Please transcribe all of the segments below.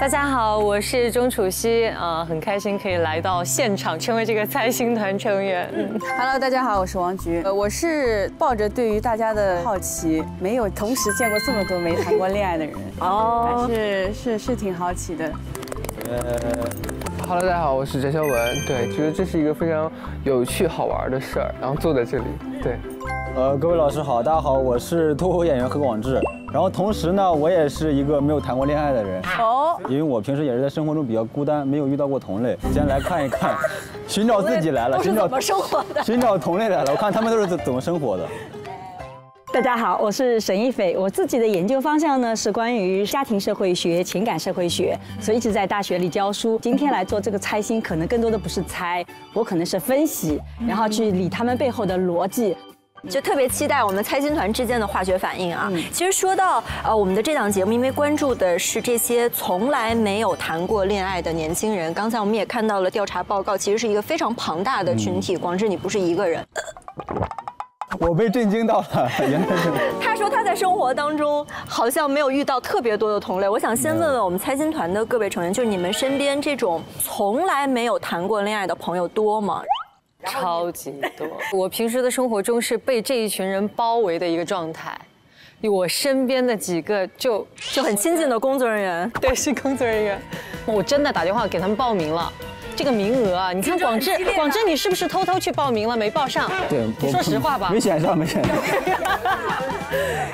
大家好，我是钟楚曦，呃，很开心可以来到现场，成为这个猜星团成员。嗯 Hello，大家好，我是王菊。呃，我是抱着对于大家的好奇，没有同时见过这么多没谈过恋爱的人，哦还是是是挺好奇的。呃，Hello，大家好，我是翟潇闻。对，觉得这是一个非常有趣好玩的事儿，然后坐在这里，对。呃，各位老师好，大家好，我是脱口演员何广智。然后同时呢，我也是一个没有谈过恋爱的人，哦，因为我平时也是在生活中比较孤单，没有遇到过同类。今天来看一看，寻找自己来了，寻找怎么生活的？寻找同类来了。我看他们都是怎怎么生活的。大家好，我是沈一斐。我自己的研究方向呢是关于家庭社会学、情感社会学，所以一直在大学里教书。今天来做这个猜心，可能更多的不是猜，我可能是分析，然后去理他们背后的逻辑。就特别期待我们猜心团之间的化学反应啊！其实说到呃我们的这档节目，因为关注的是这些从来没有谈过恋爱的年轻人，刚才我们也看到了调查报告，其实是一个非常庞大的群体。广志，你不是一个人。我被震惊到了，原来是。他说他在生活当中好像没有遇到特别多的同类。我想先问问我们猜心团的各位成员，就是你们身边这种从来没有谈过恋爱的朋友多吗？超级多。我平时的生活中是被这一群人包围的一个状态，我身边的几个就就很亲近的工作人员，对，是工作人员，我真的打电话给他们报名了。这个名额啊，你看广志，广志，你是不是偷偷去报名了，没报上？对，你说实话吧。没选上，没选上。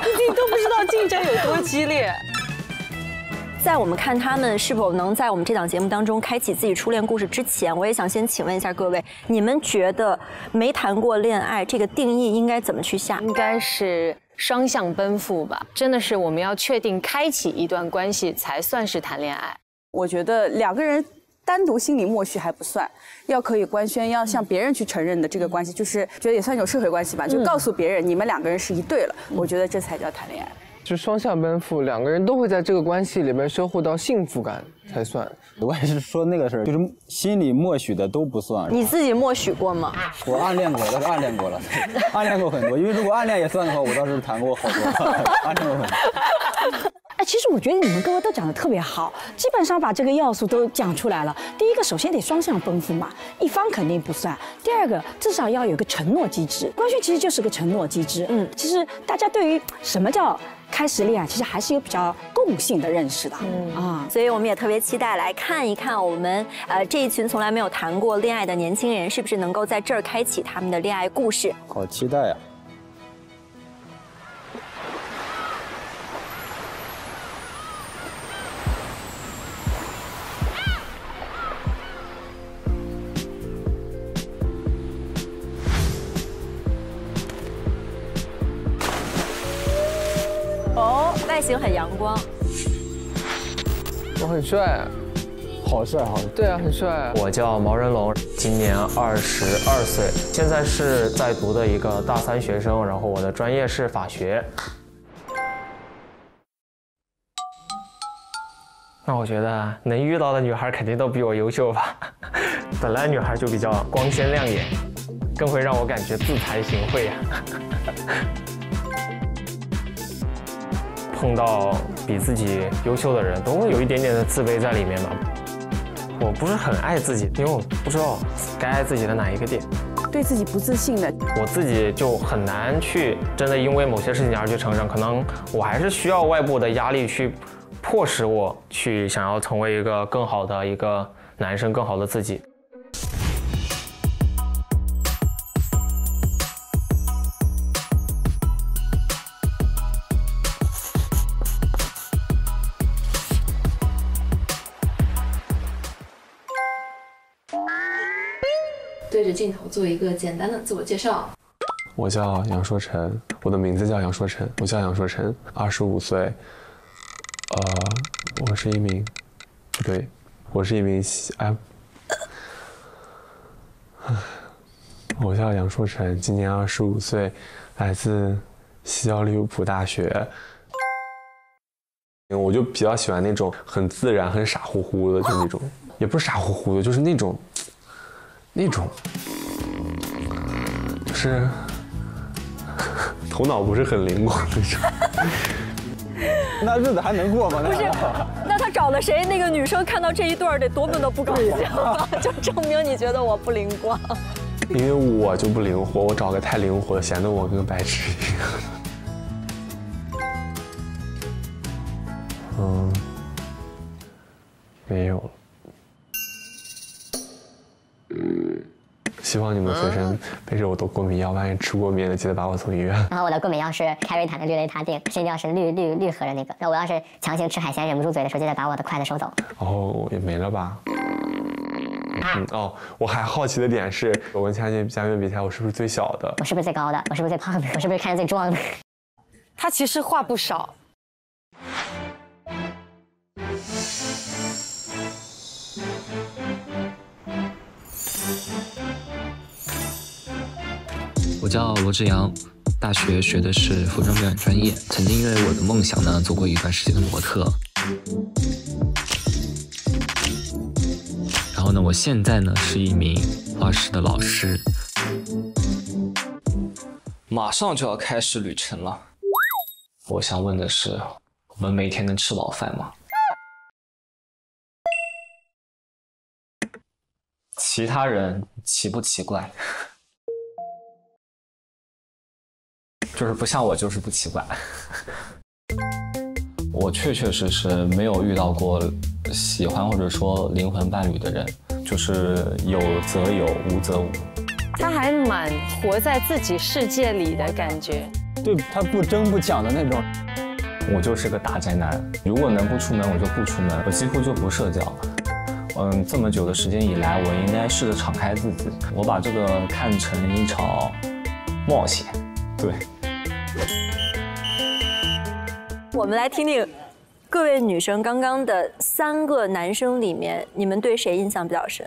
你都不知道竞争有多激烈。在我们看他们是否能在我们这档节目当中开启自己初恋故事之前，我也想先请问一下各位，你们觉得没谈过恋爱这个定义应该怎么去下？应该是双向奔赴吧。真的是我们要确定开启一段关系才算是谈恋爱。我觉得两个人单独心里默许还不算，要可以官宣，要向别人去承认的这个关系，就是觉得也算一种社会关系吧，就告诉别人你们两个人是一对了，我觉得这才叫谈恋爱。就双向奔赴，两个人都会在这个关系里面收获到幸福感才算。我也是说那个事儿，就是心里默许的都不算。你自己默许过吗？我暗恋过，但是暗恋过了，暗恋过很多。因为如果暗恋也算的话，我倒是谈过好多，暗恋过很多。哎，其实我觉得你们各位都讲的特别好，基本上把这个要素都讲出来了。第一个，首先得双向奔赴嘛，一方肯定不算。第二个，至少要有个承诺机制，官宣其实就是个承诺机制。嗯，其实大家对于什么叫开始恋爱，其实还是有比较共性的认识的。嗯啊，所以我们也特别期待来看一看我们呃这一群从来没有谈过恋爱的年轻人，是不是能够在这儿开启他们的恋爱故事。好期待呀、外形很阳光，我很帅，好帅好帅。对啊，很帅。我叫毛人龙，今年二十二岁，现在是在读的一个大三学生，然后我的专业是法学。那我觉得能遇到的女孩肯定都比我优秀吧。本来女孩就比较光鲜亮眼，更会让我感觉自惭形秽呀、碰到比自己优秀的人，都会有一点点的自卑在里面吧。我不是很爱自己，因为我不知道该爱自己的哪一个点。对自己不自信的，我自己就很难去真的因为某些事情而去成长，可能我还是需要外部的压力去迫使我去想要成为一个更好的一个男生，更好的自己。对着镜头做一个简单的自我介绍。我叫杨硕成，我的名字叫杨硕成，我叫杨硕成，二十五岁，呃，我是一名，不对，我是一名西哎，我叫杨硕成，今年二十五岁，来自西交利物浦大学。我就比较喜欢那种很自然、很傻乎乎的，就那种，也不是傻乎乎的，就是那种，那种，就是头脑不是很灵光那种。那日子还能过吗？不是，那他找了谁？那个女生看到这一段得多么的不高兴啊！就证明你觉得我不灵光。因为我就不灵活，我找个太灵活的，显得我跟个白痴一样。嗯，没有了。希望你们随身背着我的过敏药，万一吃过敏了，记得把我送医院。然 后我的过敏药是开瑞坦的氯雷他定，是一定要是绿绿绿盒的那个。那我要是强行吃海鲜忍不住嘴的时候，记得把我的筷子收走。哦，也没了吧？嗯哦，我还好奇的点是，我跟佳姐佳悦比起来，我是不是最小的？我是不是最高的？我是不是最胖的？我是不是看着最壮的？他其实话不少。我叫罗志阳，大学学的是服装表演专业。曾经因为我的梦想呢，做过一段时间的模特。然后呢，我现在呢是一名画室的老师。马上就要开始旅程了。我想问的是，我们每天能吃饱饭吗？其他人奇不奇怪？就是不像我，就是不奇怪。我确确实实没有遇到过喜欢或者说灵魂伴侣的人，就是有则有，无则无。他还蛮活在自己世界里的感觉，对他不争不抢的那种。我就是个大宅男，如果能不出门，我就不出门，我几乎就不社交。嗯，这么久的时间以来，我应该试着敞开自己，我把这个看成一场冒险，对。我们来听听各位女生刚刚的三个男生里面，你们对谁印象比较深？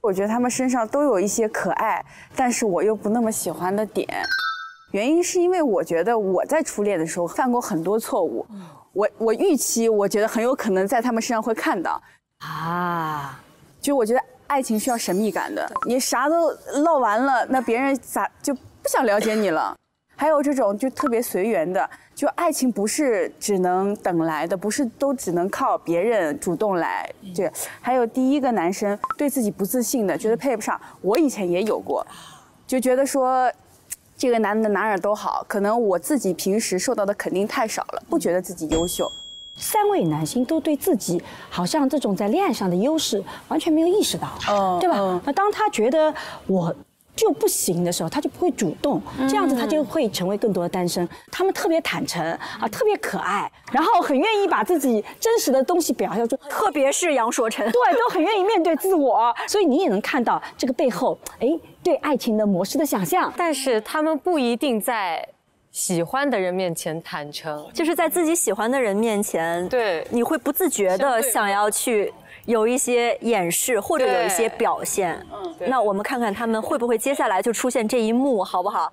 我觉得他们身上都有一些可爱，但是我又不那么喜欢的点。原因是因为我觉得我在初恋的时候犯过很多错误，我我预期我觉得很有可能在他们身上会看到。啊，就我觉得爱情需要神秘感的，你啥都唠完了，那别人咋就不想了解你了？还有这种就特别随缘的，就爱情不是只能等来的，不是都只能靠别人主动来。对，还有第一个男生对自己不自信的，觉得配不上。我以前也有过，就觉得说这个男的哪哪都好，可能我自己平时受到的肯定太少了，不觉得自己优秀。三位男星都对自己好像这种在恋爱上的优势完全没有意识到，对吧？那当他觉得我。就不行的时候，他就不会主动，这样子他就会成为更多的单身。他们特别坦诚啊，特别可爱，然后很愿意把自己真实的东西表现出，特别是杨烁成，对，都很愿意面对自我。所以你也能看到这个背后，哎，对爱情的模式的想象。但是他们不一定在喜欢的人面前坦诚，就是在自己喜欢的人面前，对，你会不自觉的想要去。有一些掩饰或者有一些表现，那我们看看他们会不会接下来就出现这一幕，好不好？